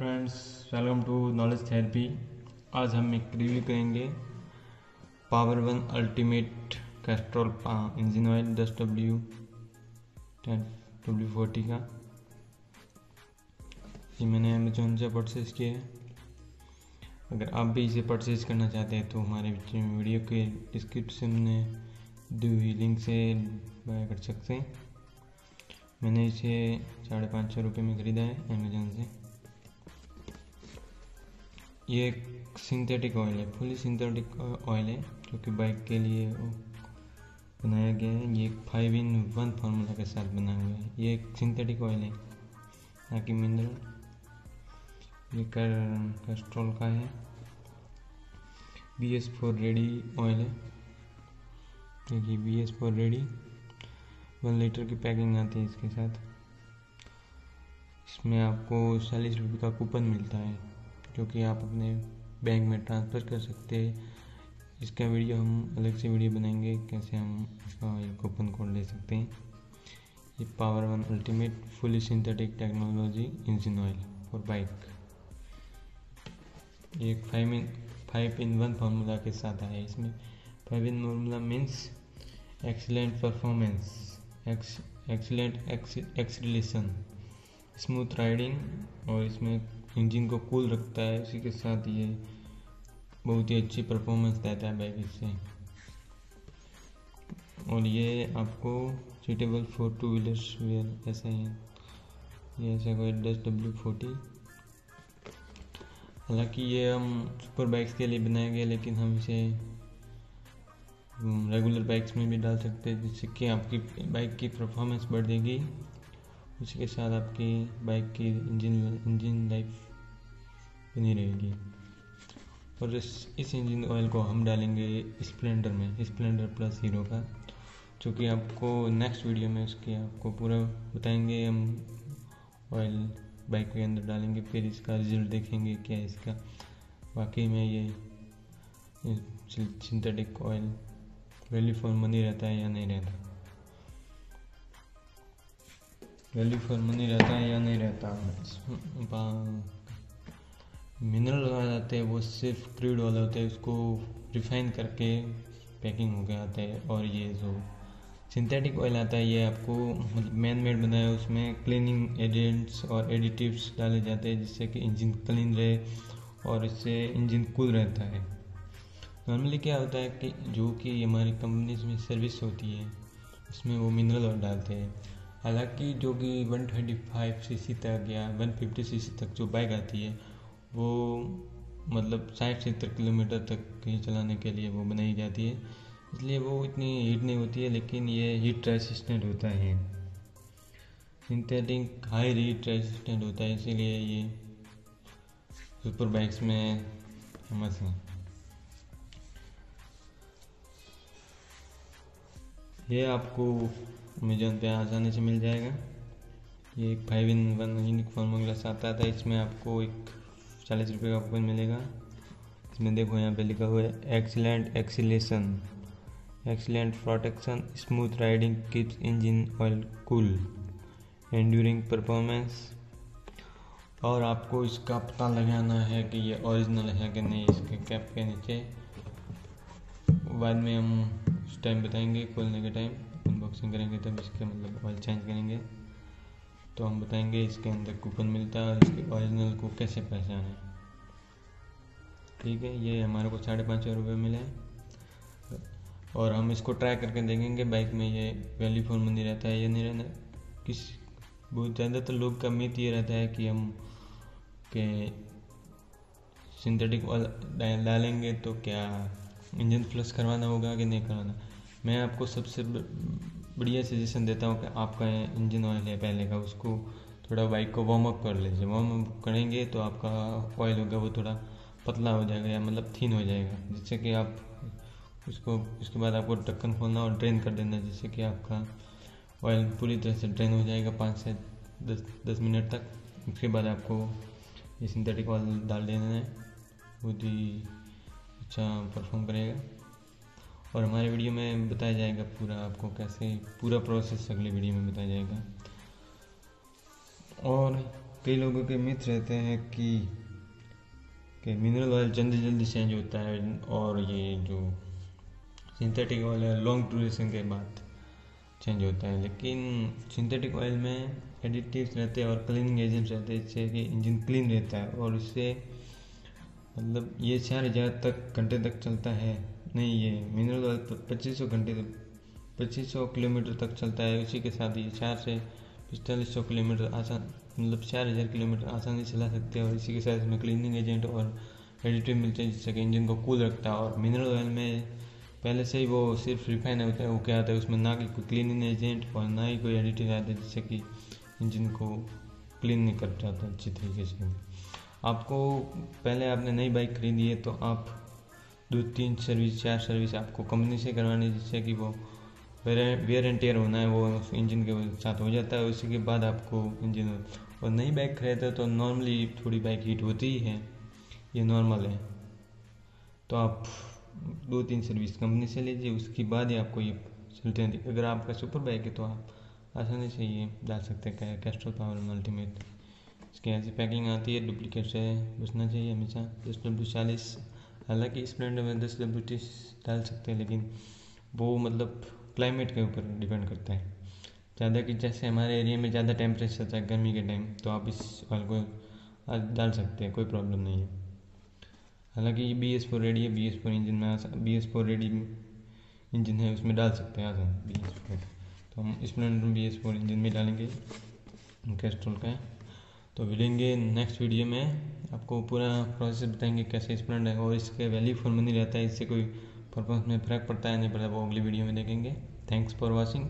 Friends welcome to knowledge therapy आज हम एक रिव्यू करेंगे power one ultimate Castrol engine oil दस डब्ल्यू टेन डब्ल्यू फोर्टी का। ये मैंने अमेजोन से परचेज़ किया है। अगर आप भी इसे परचेज़ करना चाहते हैं तो हमारे वीडियो के डिस्क्रिप्शन में दी हुई लिंक से बाय कर सकते हैं। मैंने इसे साढ़े पाँच सौ रुपये में ख़रीदा है अमेजोन से। ये एक सिंथेटिक ऑयल है फुली सिंथेटिक ऑयल है, जो कि बाइक के लिए बनाया गया है। ये फाइव इन वन फार्मूला के साथ बना हुआ है। ये एक सिंथेटिक ऑयल है ना कि मिनरल ये कर कैस्ट्रॉल का है। B S four ready oil है देखिए B S four ready one litre की पैकिंग आती है इसके साथ। इसमें आपको चालीस रुपये का कूपन मिलता है। जो कि आप अपने बैंक में ट्रांसफ़र कर सकते हैं। इसका वीडियो हम अलग से वीडियो बनाएँगे, कैसे हम इसका कूपन कोड ले सकते हैं। ये power one ultimate fully synthetic technology engine oil for bike. ये five in five in one formula के साथ आया इसमें five in formula means excellent performance excellent acceleration, smooth riding और इसमें इंजन को कूल रखता है इसी के साथ ये बहुत ही अच्छी परफॉर्मेंस देता है बाइक इससे। और ये आपको suitable for two wheelers where ऐसा है ये ऐसा कोई दस डब्ल्यू फोर्टी हालाँकि ये हम सुपर बाइक्स के लिए बनाए गए, लेकिन हम इसे रेगुलर बाइक्स में भी डाल सकते हैं, जिससे कि आपकी बाइक की परफॉर्मेंस बढ़ जाएगी उसके साथ आपकी बाइक की इंजन इंजन लाइफ बनी रहेगी। और इस इस इंजन ऑयल को हम डालेंगे स्प्लेंडर में स्प्लेंडर प्लस हीरो का, जो कि आपको नेक्स्ट वीडियो में उसके आपको पूरा बताएँगे। हम ऑयल बाइक के अंदर डालेंगे, फिर इसका रिज़ल्ट देखेंगे क्या इसका। वाकई में ये synthetic oil value for money रहता है या नहीं रहता। वैल्यू फॉर मनी रहता है या नहीं रहता मिनरल जाते हैं, वो सिर्फ़ क्रूड वाले होते हैं, उसको रिफाइन करके पैकिंग हो गया आता है। और ये जो सिंथेटिक ऑयल आता है, ये आपको मतलब मैन मेड बनाया, उसमें क्लीनिंग एजेंट्स और एडिटिव्स डाले जाते हैं, जिससे कि इंजन क्लीन रहे और इससे इंजन कूल रहता है। नॉर्मली क्या होता है कि जो कि हमारी कंपनीज़ में सर्विस होती है, उसमें वो मिनरल ऑयल डालते हैं। हालाँकि जो कि 125 सीसी तक या 150 सीसी तक जो बाइक आती है, वो मतलब साठ सत्तर किलोमीटर तक कहीं चलाने के लिए वो बनाई जाती है। इसलिए वो इतनी हीट नहीं होती है, लेकिन ये हीट रेसिस्टेंट होता है। सिंथेटिक हाई हीट रेसिस्टेंट होता है, इसीलिए ये सुपर बाइक्स में फ़ेमस है। ये आपको अमेजोन पे आसानी से मिल जाएगा। ये एक five in one unique formula आता था, इसमें आपको एक चालीस रुपये का कूपन मिलेगा। इसमें देखो, यहाँ पे लिखा हुआ है excellent acceleration excellent protection smooth riding keeps engine oil cool enduring performance और आपको इसका पता लगाना है कि ये ओरिजिनल है कि नहीं, इसके कैप के नीचे। बाद में हम उस टाइम बताएँगे खोलने के टाइम अनबॉक्सिंग करेंगे तब इसके मतलब ऑयल चेंज करेंगे। तो हम बताएँगे इसके अंदर कूपन मिलता है और इसके ओरिजिनल को कैसे पहचाने। ठीक है, ये हमारे को साढ़े पाँच सौ रुपये मिले और हम इसको ट्राई करके देखेंगे बाइक में ये वैल्यू फ़ोन मनी रहता है, या नहीं रहना। किस, बहुत ज़्यादातर तो लोग का मित ये रहता है कि हम के सिंथेटिक ऑयल डालेंगे तो क्या इंजन फ्लश करवाना होगा कि नहीं करवाना। मैं आपको सबसे बढ़िया सजेशन देता हूँ कि आपका इंजन ऑयल है पहले का, उसको थोड़ा बाइक को वार्म अप कर लीजिए वार्म अप करेंगे तो आपका ऑयल होगा, वो थोड़ा पतला हो जाएगा या मतलब थीन हो जाएगा, जिससे कि आप उसको, उसके बाद आपको ढक्कन खोलना और ड्रेन कर देना, जिससे कि आपका ऑयल पूरी तरह से ड्रेन हो जाएगा पाँच से दस दस मिनट तक। उसके बाद आपको ये सिंथेटिक ऑयल डाल देना है। बहुत ही अच्छा परफॉर्म करेगा। और हमारे वीडियो में बताया जाएगा पूरा आपको कैसे, पूरा प्रोसेस अगले वीडियो में बताया जाएगा। और कई लोगों के मिथ रहते हैं कि कि मिनरल ऑयल जल्दी जल्दी चेंज होता है और ये जो सिंथेटिक ऑयल है लॉन्ग ड्यूरेशन के बाद चेंज होता है। लेकिन सिंथेटिक ऑयल में एडिटिव्स रहते हैं और क्लीनिंग एजेंट्स रहते हैं, जिससे कि इंजन क्लीन रहता है और इससे मतलब ये चार हज़ार तक, घंटे तक चलता है। नहीं, ये मिनरल ऑयल पच्चीस सौ घंटे तक पच्चीस सौ किलोमीटर तक चलता है। उसी के साथ ये चार से पिस्तालीस सौ किलोमीटर आसान मतलब चार हज़ार किलोमीटर आसानी से चला सकते हैं और इसी के साथ इसमें क्लीनिंग एजेंट और एडिटिव मिलते हैं जिससे कि इंजन को कूल रखता है। और मिनरल ऑयल में पहले से ही वो सिर्फ़ रिफाइन होता है, वो क्या आता है, उसमें ना कि कोई क्लीनिंग एजेंट और ना ही कोई एडिटिव आता है जिससे कि इंजन को क्लीन नहीं कर जाता अच्छी तरीके से। आपको, पहले आपने नई बाइक खरीदी है तो आप दो तीन सर्विस, चार सर्विस आपको कंपनी से करवानी जिससे कि वो वेयर एंड टेयर होना है, वो इंजन के साथ हो जाता है। उसी के बाद आपको इंजन और नई बाइक खरीदते तो नॉर्मली थोड़ी बाइक हीट होती ही है। ये नॉर्मल है। तो आप दो तीन सर्विस कंपनी से लीजिए, उसके बाद ही आपको ये चलते हैं। अगर आपका सुपर बाइक है तो आप आसानी से ये डाल सकते हैं कैस्ट्रोल पावर अल्टीमेट इसकी ऐसी पैकिंग आती है डुप्लीकेट से बचना चाहिए हमेशा। दस डब्ल्यू चालीस। हालाँकि स्प्लेंडर में दस डब्ल्यू डाल सकते हैं, लेकिन वो मतलब क्लाइमेट के ऊपर डिपेंड करता है। ज़्यादा कि जैसे हमारे एरिया में ज़्यादा टेम्परेचर है गर्मी के टाइम तो आप इस ऑयल को डाल सकते हैं, कोई प्रॉब्लम नहीं है। हालाँकि ये बी एस फोर रेडी है बी एस फोर इंजन में B S four ready engine है, उसमें डाल सकते हैं आसान बी एस फोर तो हम Splendor B S four engine में डालेंगे कैस्ट्रोल का। तो मिलेंगे नेक्स्ट वीडियो में। आपको पूरा प्रोसेस बताएँगे कैसे स्प्लेंड है और इसके वैल्यू फॉर मनी रहता है, इससे कोई परफॉर्मेंस में फ़र्क पड़ता है, नहीं पड़ता वो अगली वीडियो में देखेंगे। Thanks for watching